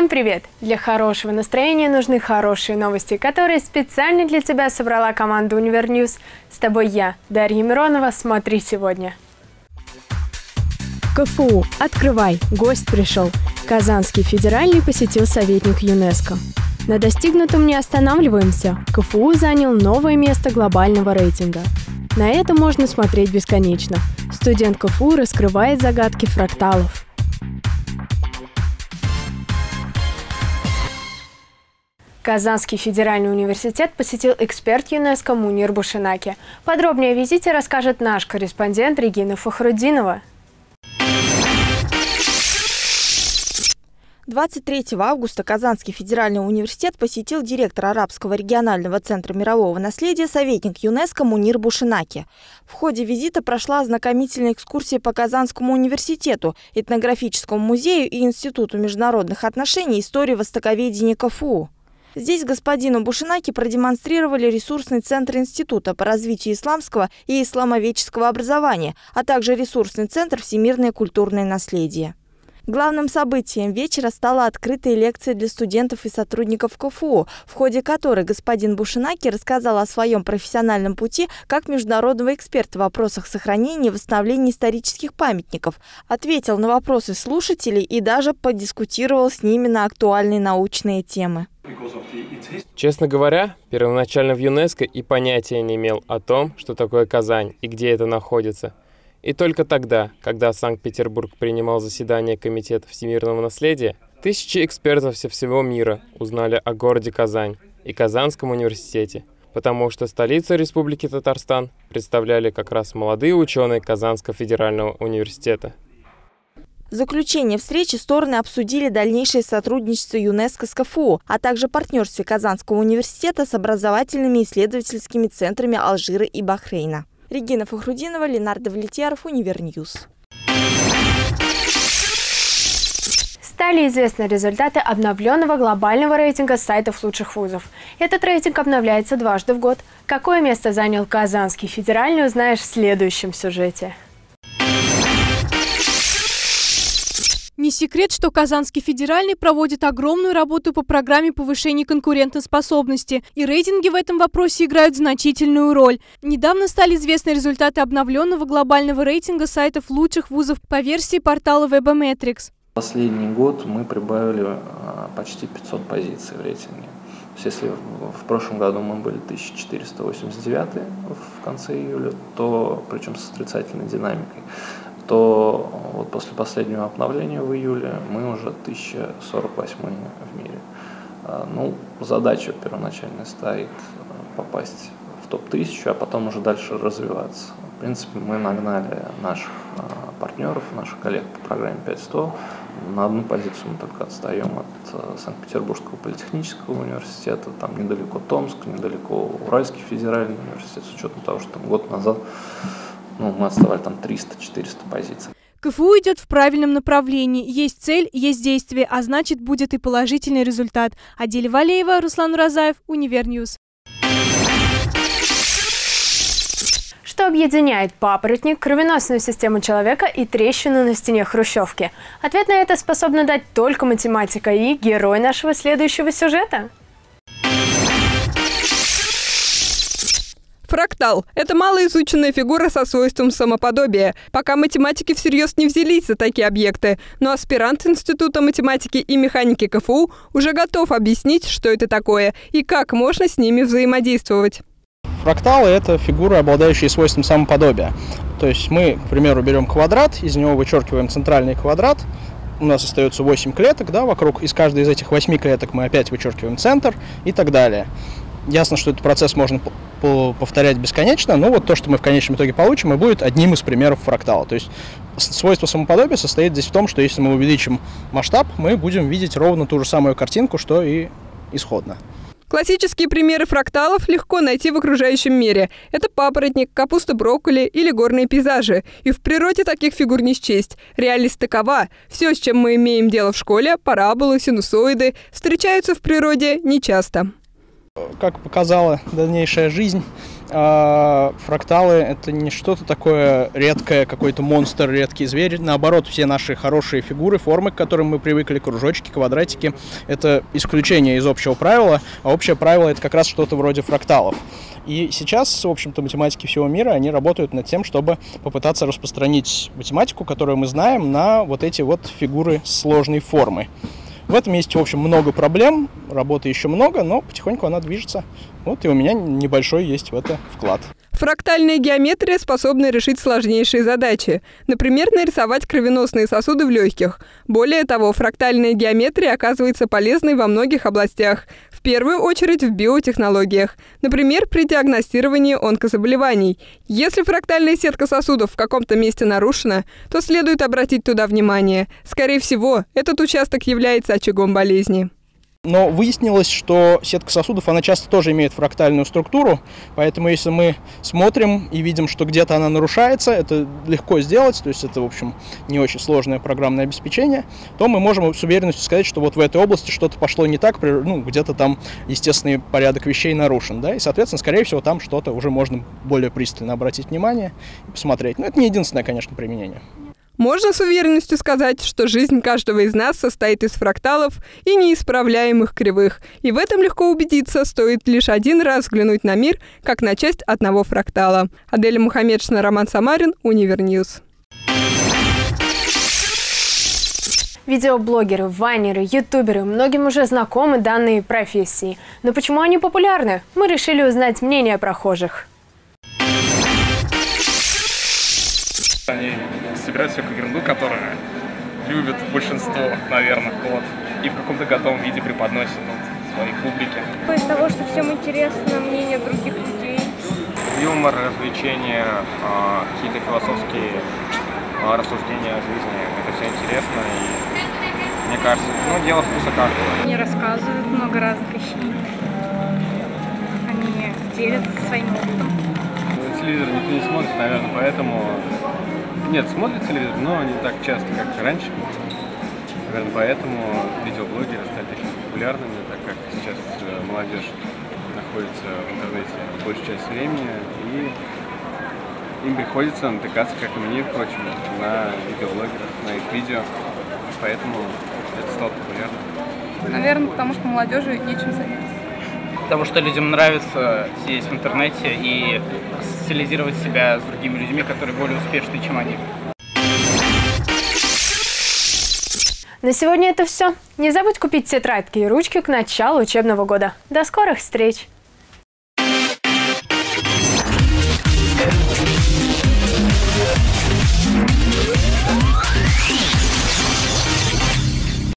Всем привет! Для хорошего настроения нужны хорошие новости, которые специально для тебя собрала команда Univer News. С тобой я, Дарья Миронова. Смотри сегодня. КФУ. Открывай. Гость пришел. Казанский федеральный посетил советник ЮНЕСКО. На достигнутом не останавливаемся. КФУ занял новое место глобального рейтинга. На это можно смотреть бесконечно. Студент КФУ раскрывает загадки фракталов. Казанский федеральный университет посетил эксперт ЮНЕСКО Мунир Бушинаки. Подробнее о визите расскажет наш корреспондент Регина Фахрудинова. 23 августа Казанский федеральный университет посетил директор Арабского регионального центра мирового наследия, советник ЮНЕСКО Мунир Бушинаки. В ходе визита прошла ознакомительная экскурсия по Казанскому университету, этнографическому музею и Институту международных отношений истории востоковедения КФУ. Здесь господину Бушинаки продемонстрировали ресурсный центр Института по развитию исламского и исламоведческого образования, а также ресурсный центр «Всемирное культурное наследие». Главным событием вечера стала открытая лекция для студентов и сотрудников КФУ, в ходе которой господин Бушинаки рассказал о своем профессиональном пути как международного эксперта в вопросах сохранения и восстановления исторических памятников, ответил на вопросы слушателей и даже подискутировал с ними на актуальные научные темы. Честно говоря, первоначально в ЮНЕСКО и понятия не имел о том, что такое Казань и где это находится. И только тогда, когда Санкт-Петербург принимал заседание Комитета всемирного наследия, тысячи экспертов со всего мира узнали о городе Казань и Казанском университете, потому что столицу Республики Татарстан представляли как раз молодые ученые Казанского федерального университета. В заключение встречи стороны обсудили дальнейшее сотрудничество ЮНЕСКО с КФУ, а также партнерство Казанского университета с образовательными исследовательскими центрами Алжира и Бахрейна. Регина Фахрудинова, Ленардо Влетьяров, Univer News. Стали известны результаты обновленного глобального рейтинга сайтов лучших вузов. Этот рейтинг обновляется дважды в год. Какое место занял Казанский федеральный, узнаешь в следующем сюжете. Секрет, что Казанский федеральный проводит огромную работу по программе повышения конкурентоспособности, и рейтинги в этом вопросе играют значительную роль. Недавно стали известны результаты обновленного глобального рейтинга сайтов лучших вузов по версии портала Webometrics. Последний год мы прибавили а, почти 500 позиций в рейтинге. То есть если в прошлом году мы были 1489 в конце июля, то причем с отрицательной динамикой, то вот после последнего обновления в июле мы уже 1048 в мире. А, ну, задача первоначальная стоит э, попасть в топ-1000, а потом уже дальше развиваться. В принципе, мы нагнали наших а, партнеров, наших коллег по программе 5100. На одну позицию мы только отстаем от э, Санкт-Петербургского политехнического университета, там недалеко Томск, недалеко Уральский федеральный университет, с учетом того, что там год назад ну, мы отставали там 300-400 позиций. КФУ идет в правильном направлении. Есть цель, есть действие, а значит будет и положительный результат. Адель Валеева, Руслан Уразаев, Univer News. Что объединяет папоротник, кровеносную систему человека и трещину на стене хрущевки? Ответ на это способна дать только математика и герой нашего следующего сюжета. Фрактал – это малоизученная фигура со свойством самоподобия. Пока математики всерьез не взялись за такие объекты, но аспирант Института математики и механики КФУ уже готов объяснить, что это такое и как можно с ними взаимодействовать. Фракталы – это фигуры, обладающие свойством самоподобия. То есть мы, к примеру, берем квадрат, из него вычеркиваем центральный квадрат, у нас остается 8 клеток, да, вокруг, из каждой из этих 8 клеток мы опять вычеркиваем центр и так далее. Ясно, что этот процесс можно повторять бесконечно, но вот то, что мы в конечном итоге получим, и будет одним из примеров фрактала. То есть свойство самоподобия состоит здесь в том, что если мы увеличим масштаб, мы будем видеть ровно ту же самую картинку, что и исходно. Классические примеры фракталов легко найти в окружающем мире. Это папоротник, капуста брокколи или горные пейзажи. И в природе таких фигур не счесть. Реальность такова. Все, с чем мы имеем дело в школе, параболы, синусоиды, встречаются в природе нечасто как показала дальнейшая жизнь, а фракталы — это не что-то такое редкое, какой-то монстр, редкий зверь. Наоборот, все наши хорошие фигуры, формы, к которым мы привыкли, кружочки, квадратики — это исключение из общего правила, а общее правило — это как раз что-то вроде фракталов. И сейчас, в общем-то, математики всего мира, они работают над тем, чтобы попытаться распространить математику, которую мы знаем, на вот эти вот фигуры сложной формы. В этом есть, в общем, много проблем, работы еще много, но потихоньку она движется. Вот и у меня небольшой есть в это вклад. Фрактальная геометрия способна решить сложнейшие задачи. Например, нарисовать кровеносные сосуды в легких. Более того, фрактальная геометрия оказывается полезной во многих областях. В первую очередь в биотехнологиях. Например, при диагностировании онкозаболеваний. Если фрактальная сетка сосудов в каком-то месте нарушена, то следует обратить туда внимание. Скорее всего, этот участок является очагом болезни. Но выяснилось, что сетка сосудов, она часто тоже имеет фрактальную структуру, поэтому если мы смотрим и видим, что где-то она нарушается, это легко сделать, то есть это, в общем, не очень сложное программное обеспечение, то мы можем с уверенностью сказать, что вот в этой области что-то пошло не так, ну, где-то там естественный порядок вещей нарушен, да, и, соответственно, скорее всего, там что-то уже можно более пристально обратить внимание и посмотреть. Но это не единственное, конечно, применение. Можно с уверенностью сказать, что жизнь каждого из нас состоит из фракталов и неспрямляемых кривых. И в этом легко убедиться, стоит лишь один раз взглянуть на мир, как на часть одного фрактала. Аделя Мухаммедшина, Роман Самарин, Univer News. Видеоблогеры, вайнеры, ютуберы, многим уже знакомы данные профессии. Но почему они популярны? Мы решили узнать мнение прохожих. Собирают всякую ерунду, которую любят большинство, наверное, вот, и в каком-то готовом виде преподносят вот, своей публике. Из того, что всем интересно мнение других людей. Юмор, развлечения, а, какие-то философские а, рассуждения о жизни. Это все интересно и, мне кажется, ну, дело вкуса каждого. Они рассказывают много разных вещей. Они делятся своим опытом. Телевизор никто не смотрит, наверное, поэтому нет, смотрят телевизор, но не так часто, как раньше. Наверное, поэтому видеоблогеры стали популярными, так как сейчас э, молодежь находится в интернете большую часть времени, и им приходится натыкаться, как и мне, впрочем, на видеоблогеров, на их видео, поэтому это стало популярным. Наверное, потому что молодежи нечем заняться. Потому что людям нравится сидеть в интернете и социализировать себя с другими людьми, которые более успешны, чем они. На сегодня это все. Не забудь купить тетрадки и ручки к началу учебного года. До скорых встреч!